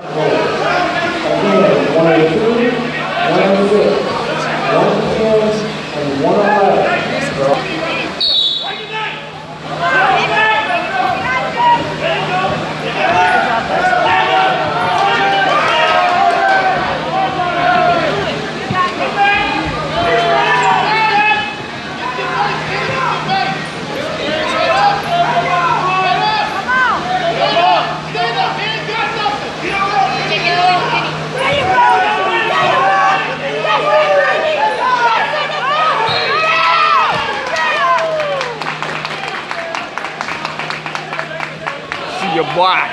Again, 102, 106, 110, and 111. your boy.